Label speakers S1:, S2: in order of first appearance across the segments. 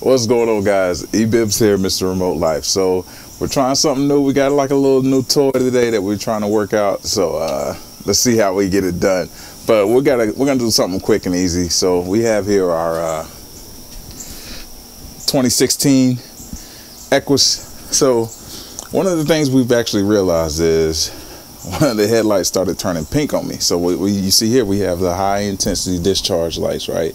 S1: What's going on, guys? eBibs here, Mr. Remote Life. So we're trying something new. We got like a little new toy today that we're trying to work out. So uh, let's see how we get it done. But we gotta we're gonna do something quick and easy. So we have here our uh, 2016 Equus. So one of the things we've actually realized is one of the headlights started turning pink on me. So we, we you see here we have the high intensity discharge lights, right?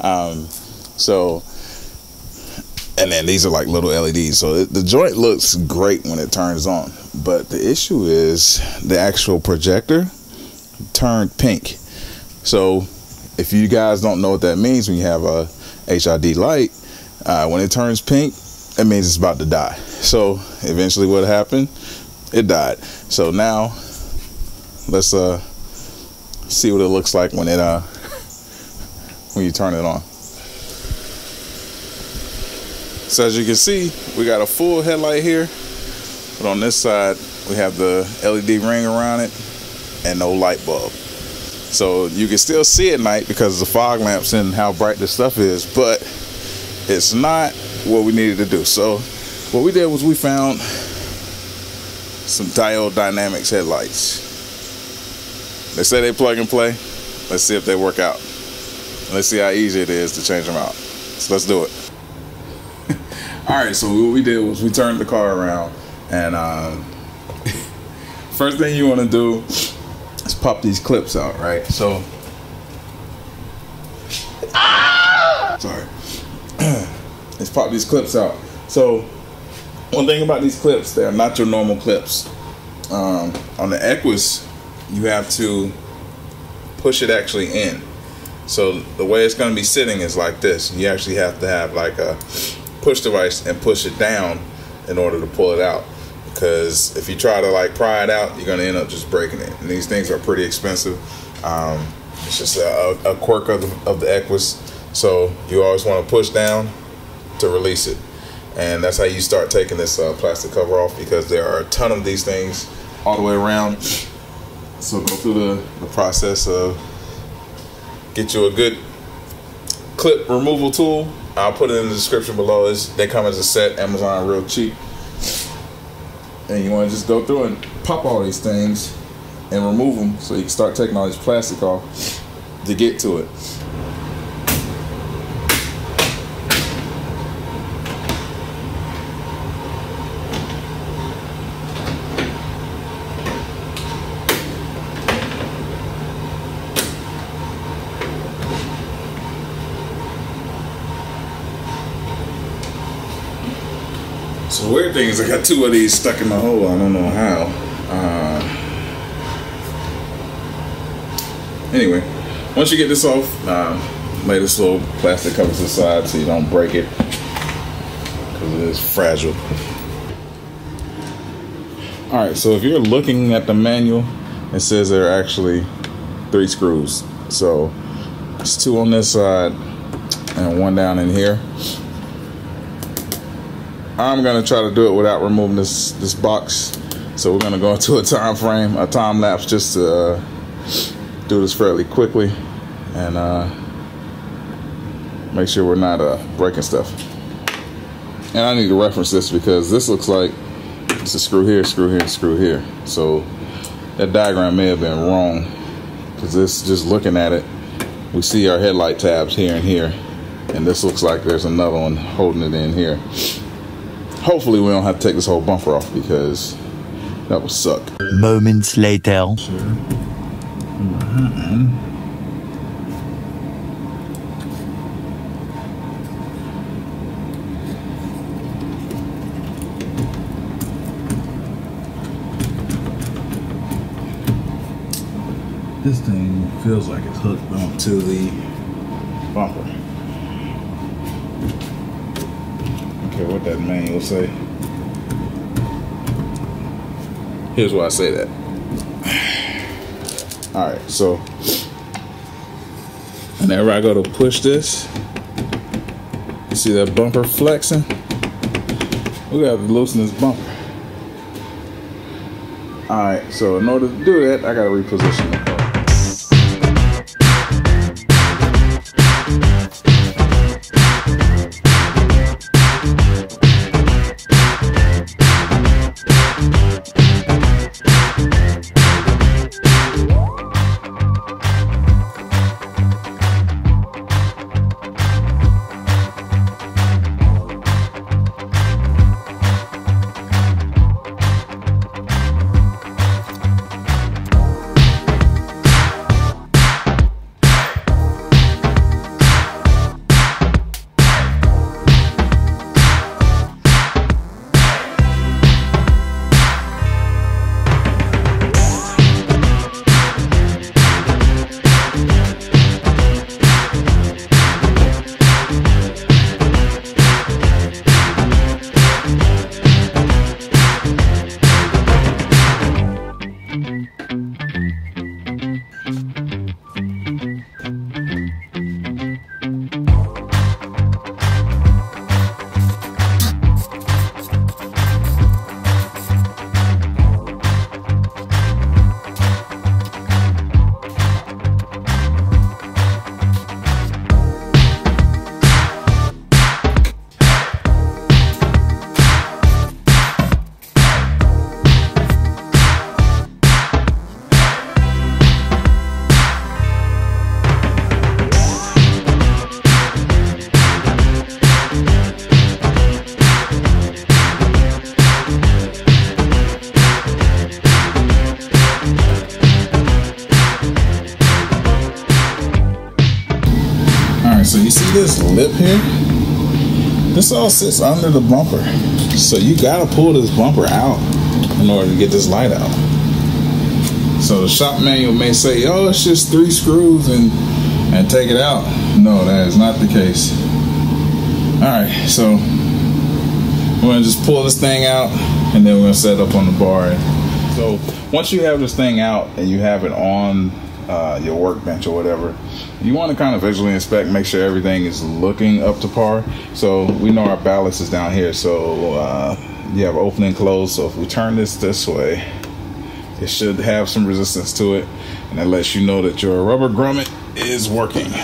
S1: Um, so and then these are like little LEDs. So it, the joint looks great when it turns on, but the issue is the actual projector turned pink. So if you guys don't know what that means when you have a HID light, uh, when it turns pink, it means it's about to die. So eventually what happened? It died. So now let's uh see what it looks like when it uh when you turn it on. So as you can see, we got a full headlight here, but on this side, we have the LED ring around it and no light bulb. So you can still see at night because of the fog lamps and how bright this stuff is, but it's not what we needed to do. So what we did was we found some Diode Dynamics headlights. They say they plug and play. Let's see if they work out. Let's see how easy it is to change them out. So let's do it. All right, so what we did was we turned the car around, and uh, first thing you want to do is pop these clips out, right? So, sorry, let's pop these clips out. So, one thing about these clips, they are not your normal clips. Um, on the Equus, you have to push it actually in. So the way it's going to be sitting is like this. You actually have to have like a push device and push it down in order to pull it out. Because if you try to like pry it out, you're gonna end up just breaking it. And these things are pretty expensive. Um, it's just a, a quirk of the, of the Equus. So you always want to push down to release it. And that's how you start taking this uh, plastic cover off because there are a ton of these things all the way around. So go through the, the process of get you a good clip removal tool I'll put it in the description below. It's, they come as a set, Amazon real cheap. And you want to just go through and pop all these things and remove them so you can start taking all this plastic off to get to it. So the weird thing is I got two of these stuck in my hole. I don't know how. Uh, anyway, once you get this off, uh, lay this little plastic cover to the side so you don't break it because it is fragile. All right, so if you're looking at the manual, it says there are actually three screws. So it's two on this side and one down in here. I'm gonna try to do it without removing this this box. So we're gonna go into a time frame, a time lapse, just to uh, do this fairly quickly and uh, make sure we're not uh, breaking stuff. And I need to reference this because this looks like it's a screw here, screw here, screw here. So that diagram may have been wrong because this just looking at it, we see our headlight tabs here and here, and this looks like there's another one holding it in here hopefully we don't have to take this whole bumper off because that would suck.
S2: Moments later.
S1: This thing feels like it's hooked onto the bumper. care what that manual say. Here's why I say that. All right, so whenever I go to push this, you see that bumper flexing? We got to loosen this bumper. All right, so in order to do that, I got to reposition it. See this lip here? This all sits under the bumper. So you gotta pull this bumper out in order to get this light out. So the shop manual may say, oh, it's just three screws and, and take it out. No, that is not the case. All right, so we're gonna just pull this thing out and then we're gonna set up on the bar. So once you have this thing out and you have it on uh, your workbench or whatever, you want to kind of visually inspect, make sure everything is looking up to par. So we know our ballast is down here. So uh, you have open and closed. So if we turn this this way, it should have some resistance to it, and that lets you know that your rubber grommet is working.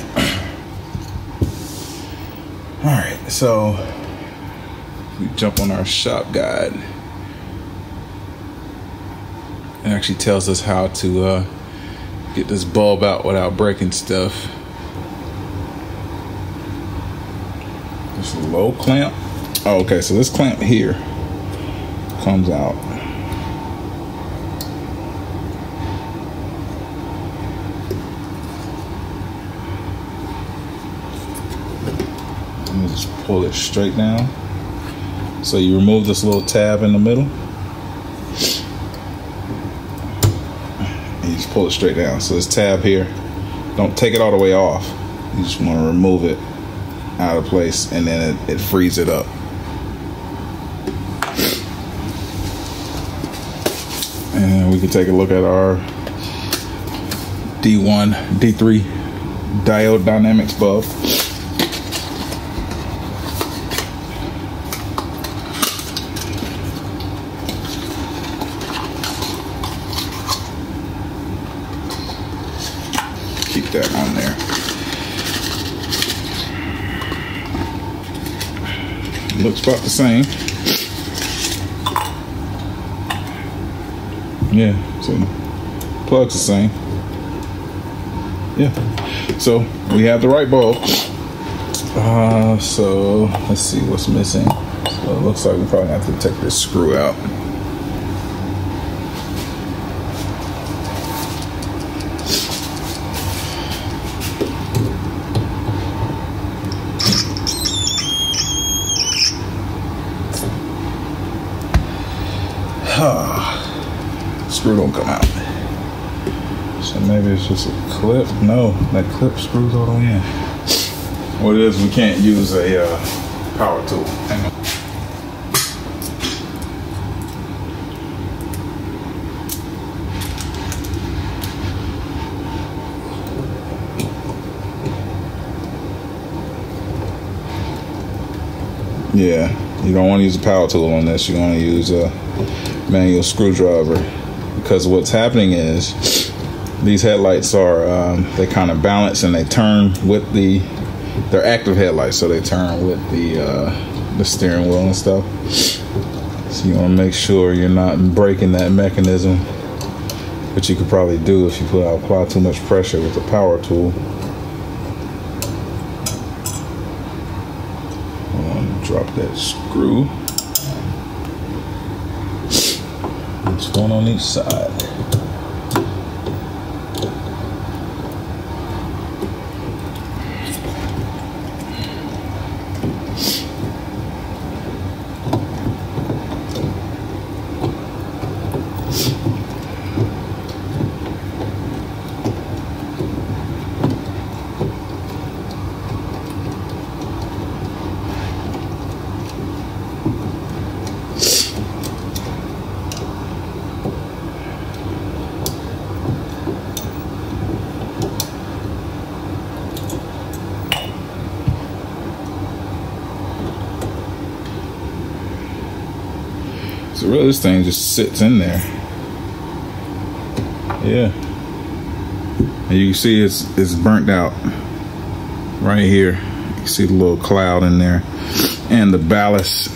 S1: All right, so we jump on our shop guide. It actually tells us how to uh, get this bulb out without breaking stuff. This low clamp. Oh, okay, so this clamp here comes out. Let me just pull it straight down. So you remove this little tab in the middle. Just pull it straight down. So this tab here, don't take it all the way off. You just want to remove it out of place and then it, it frees it up. And we can take a look at our D1, D3 diode dynamics bulb. That on there. Looks about the same. Yeah, so plug's the same. Yeah, so we have the right bulb. Uh, so let's see what's missing. So it looks like we probably have to take this screw out. screw don't come out. So maybe it's just a clip. No, that clip screws all the way in. What it is, we can't use a uh, power tool. Yeah, you don't want to use a power tool on this. You want to use a manual screwdriver because what's happening is these headlights are um, they kind of balance and they turn with the they're active headlights so they turn with the uh, the steering wheel and stuff. So you want to make sure you're not breaking that mechanism which you could probably do if you put out apply too much pressure with the power tool. Drop that screw. It's one on each side. So really this thing just sits in there. Yeah. And you can see it's it's burnt out right here. You see the little cloud in there. And the ballast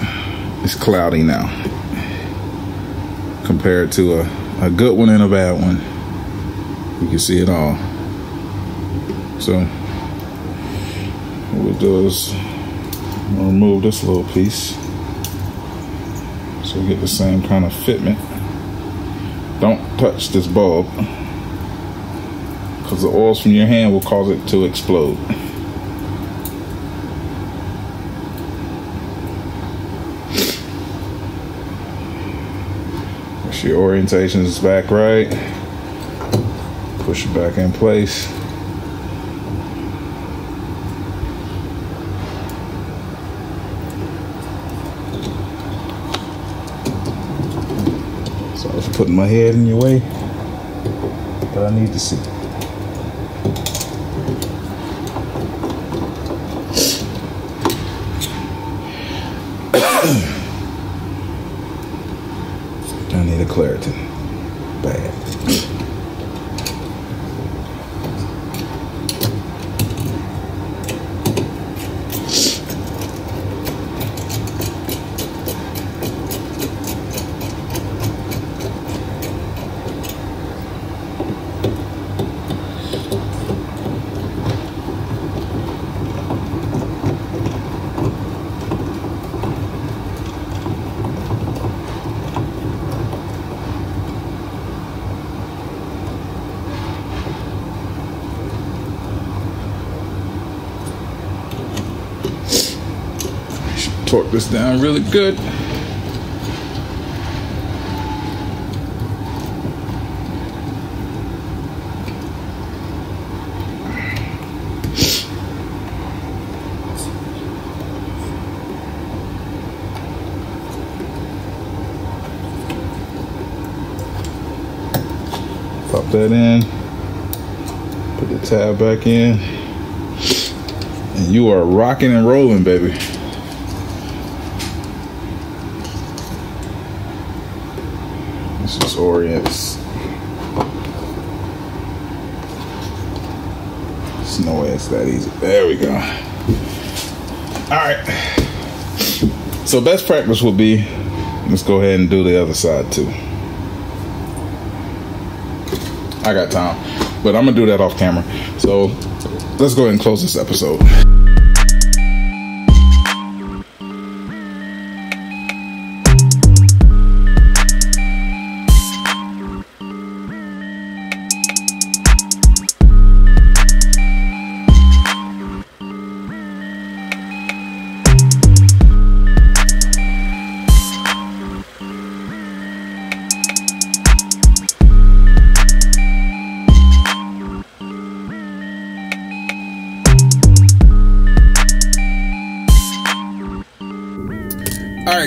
S1: is cloudy now. Compared to a, a good one and a bad one. You can see it all. So what we'll do is remove this little piece so we get the same kind of fitment. Don't touch this bulb because the oils from your hand will cause it to explode. Make sure your orientation is back right. Push it back in place. Putting my head in your way, but I need to see. I need a Claritin. Bad. Torque this down really good. Pop that in. Put the tab back in. And you are rocking and rolling, baby. This is Orients. There's no way it's that easy. There we go. All right. So best practice will be, let's go ahead and do the other side too. I got time, but I'm gonna do that off camera. So let's go ahead and close this episode.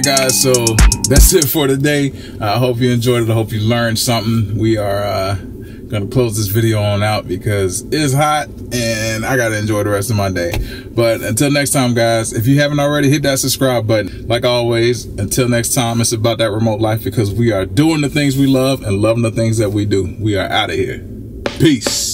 S1: Right, guys. So that's it for today. I hope you enjoyed it. I hope you learned something. We are uh, gonna close this video on out because it's hot and I gotta enjoy the rest of my day. But until next time, guys, if you haven't already, hit that subscribe button. Like always, until next time, it's about that remote life because we are doing the things we love and loving the things that we do. We are out of here. Peace.